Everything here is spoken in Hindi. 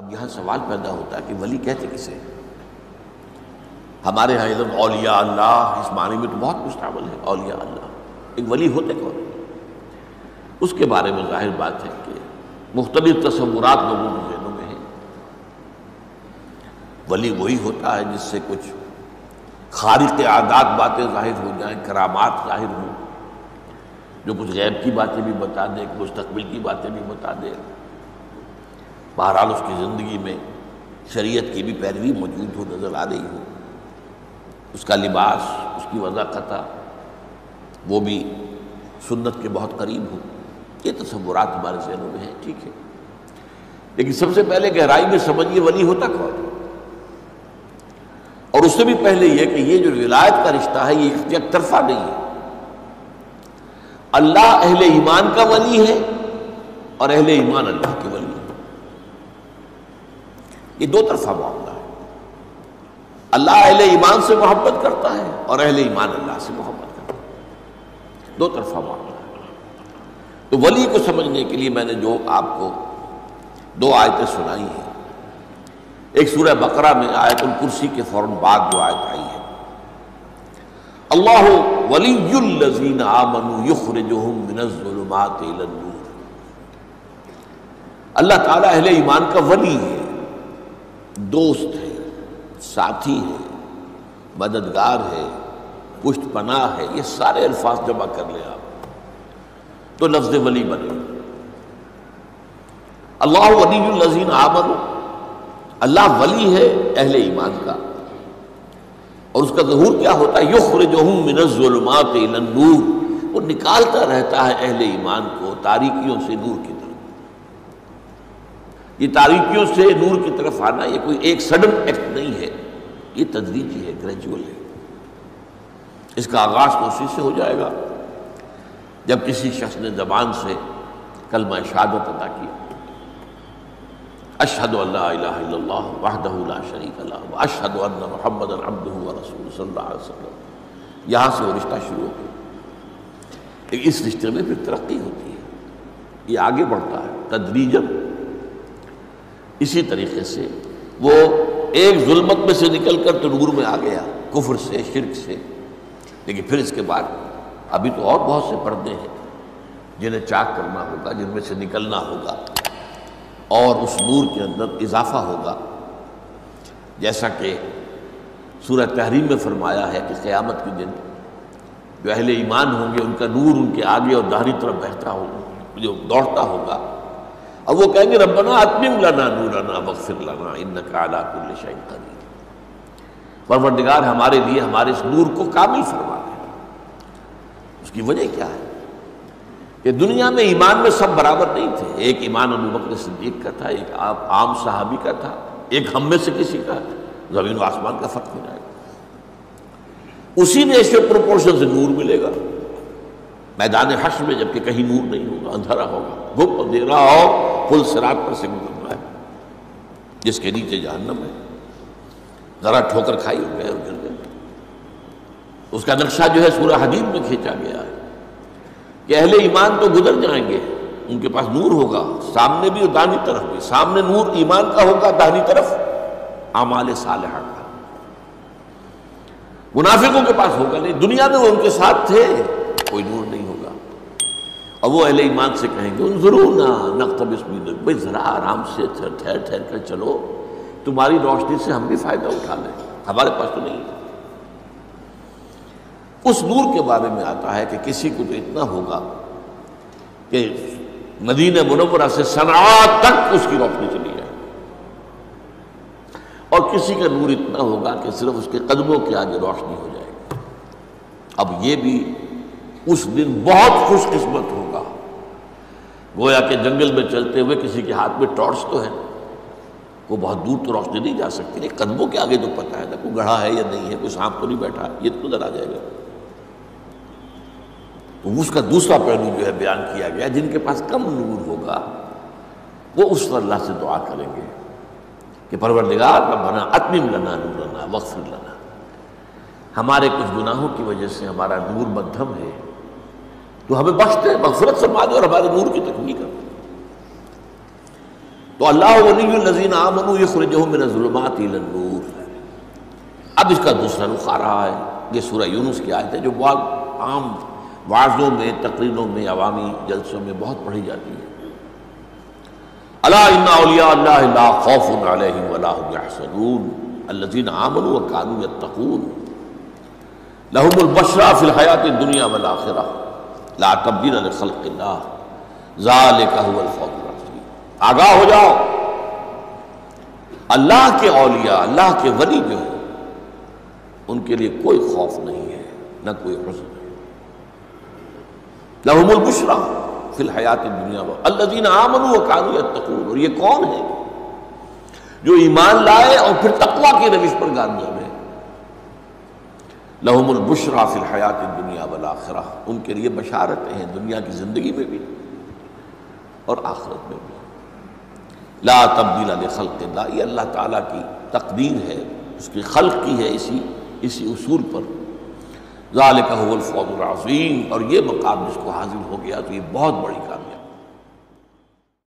अब यहाँ सवाल पैदा होता है कि वली कहते किसे? हमारे यहाँ इधम औलिया अल्लाह, इस मानी में तो बहुत मुश्तावल है, औलिया अल्लाह। एक वली होते कौन? उसके बारे में ज़ाहिर बात है कि मुख्तलिफ़ तस्वुरात लोगों के जहनों में है। वली वही होता है जिससे कुछ खारिक आदात बातें ज़ाहिर हो जाएँ, करामात ज़ाहिर हों, जो कुछ गैब की बातें भी बता दे मुस्तबिल की बातें भी बता दे। बहरहाल उसकी ज़िंदगी में शरीयत की भी पैरवी मौजूद हो, नज़र आ रही हो। उसका लिबास, उसकी वज़ाक़ता, वो भी सुन्नत के बहुत करीब हो। ये तस्वुरात हमारे जहनों में हैं, ठीक है। लेकिन सबसे पहले गहराई में समझिए वली होता कौन? और उससे भी पहले यह कि ये जो विलायत का रिश्ता है, ये एक तरफा नहीं है। अल्लाह अहले ईमान का वली है और अहले ईमान अल्लाह के वली है। ये दो तरफा मामला है। अल्लाह अहले ईमान से मोहब्बत करता है और अहले ईमान अल्लाह से मोहब्बत करता है। दो तरफा मामला है। तो वली को समझने के लिए मैंने जो आपको दो आयतें सुनाई हैं। एक सूरह बकरा में आयतुल कुर्सी के फ़ौरन बाद जो आयत आई है। अल्लाह वलीजीन आमनु युखरजुलमात अल्लाह ताला अहले ईमान का वली है। दोस्त है, साथी है, मददगार है पुष्ट पनाह है, ये सारे अल्फाज जमा कर ले आप। तो लफ्ज वली बने। अल्लाह वलीजीन आमनु, अल्लाह वली है अहले ईमान का। और उसका जहूर क्या होता है? युखर जो हूँ मिनजुलमात नूर। वो निकालता रहता है अहले ईमान को, तारीखियों से नूर की तरफ़। ये तारीकियों से नूर की तरफ़ आना ये कोई एक सडन एक्ट नहीं है। ये तदरीजी है ग्रेजुअल है। इसका आगाज़ तो उसी से हो जाएगा। जब किसी शख्स ने जबान से कलमा शहादत अदा किया, अशहद वाहदला शरीक अशहद महमद यहाँ से वो रिश्ता शुरू हो गया। इस रिश्ते में फिर तरक्की होती है। ये आगे बढ़ता है। तदरीजन इसी तरीके से वो एक जुल्मत में से निकल कर तो नूर में आ गया, कुफर से, शिरक से। लेकिन फिर इसके बाद, अभी तो और बहुत से पर्दे हैं, जिन्हें चाक करना होगा, जिनमें से निकलना होगा, और उस नूर के अंदर इजाफा होगा। जैसा कि सूरह तहरीम में फरमाया है कि क़यामत के दिन जो अहले ईमान होंगे, उनका नूर उनके आगे और दाहिनी तरफ़ बहता होगा जो दौड़ता होगा अब वो कहेंगे रबना आत्मिम लाना, नूराना वक्फिर लाना इन काला कुल्ल शैन कदीर. परवरदिगार हमारे लिए, हमारे इस नूर को कामिल फरमा दें। उसकी वजह क्या है? कि दुनिया में ईमान में सब बराबर नहीं थे। एक ईमान अबू बकर सिद्दीक का था, एक आप, आम साहबी का था, एक हम में से किसी का ज़मीन आसमान का फ़र्क हो जाएगा। उसी रेशियो प्रोपोर्शन से नूर मिलेगा। मैदान हश में जबकि कहीं नूर नहीं होगा, अंधारा होगा। गुप अंधेरा और फुल सरात पर से गुजरना है, जिसके नीचे जहन्नम है। जरा ठोकर खाई हो गए गिर गए। उसका नक्शा जो है सूर्य हदीब में खींचा गया है। कि अहले ईमान तो गुजर जाएँगे, उनके पास नूर होगा, सामने भी और दानी तरफ़ भी। सामने नूर ईमान का होगा दानी तरफ़ आमाल साल का। मुनाफिकों के पास होगा नहीं, दुनिया में वो उनके साथ थे, कोई नूर नहीं होगा। और वो अहले ईमान से कहेंगे उन ज़रूर ना नकतब इसमें भाई, जरा आराम से ठहर ठहर कर चलो। तुम्हारी रोशनी से हम भी फ़ायदा उठा लें। हमारे पास तो नहीं है। उस नूर के बारे में आता है कि किसी को तो इतना होगा कि मदीन मुनवरा से सना तक उसकी रोशनी चली जाए। और किसी का नूर इतना होगा कि सिर्फ़ उसके कदमों के आगे रोशनी हो जाएगी अब ये भी उस दिन बहुत खुशकिस्मत होगा गोया के जंगल में चलते हुए किसी के हाथ में टॉर्च तो है। वो बहुत दूर तो रोशनी नहीं जा सकती। नहीं, कदमों के आगे तो पता है ना, कोई गढ़ा है या नहीं है, कोई सांप तो नहीं बैठा ये तो नज़र आ जाएगा। तो उसका दूसरा पहलू जो है बयान किया गया, जिनके पास कम नूर होगा, वो उस अल्लाह से दुआ करेंगे कि परवरदिगार बना, अतमिम लना नूरना वक्फ लना। हमारे कुछ गुनाहों की वजह से हमारा नूर मध्यम है। तो हमें बख्शते मगफरत फरमा दो और हमारे नूर की तकमील कर तो अल्लाह वलीजीन आमनु यखरजहमिनजुलमात नूर। अब इसका दूसरा रुख आ रहा है, ये सूरह यूनुस की आयत है, जो बहुत आम वाजों में, तकरीरों में, अवामी जलसों में बहुत पढ़ी जाती है। खौफ़न अल्लजीन आमनु व दुनिया वल ला तब्दील हुवल फौजुल आगाह हो जाओ। अल्लाह के औलिया, अल्लाह के वली जो है, उनके लिए कोई खौफ नहीं है, न कोई हसन है। लहमुलबुशरा फिल हयात दुनिया में अल्लाजीन आमन व कानू तकून और ये कौन है? जो ईमान लाए और फिर तकवा की रविश पर गामयाब है लहमुलबुशरा फिल हयात दुनिया वाल आखिरा। उनके लिए बशारतें हैं दुनिया की ज़िंदगी में भी और आखिरत में भी। ला तब्दील खल्क़ ये अल्लाह ताला की तकदीर है, उसकी खल्क की है इसी इसी उसूल पर। ज़ाल कहफ़ौज़ीम और ये मकाम जिसको हाजिर हो गया तो ये बहुत बड़ी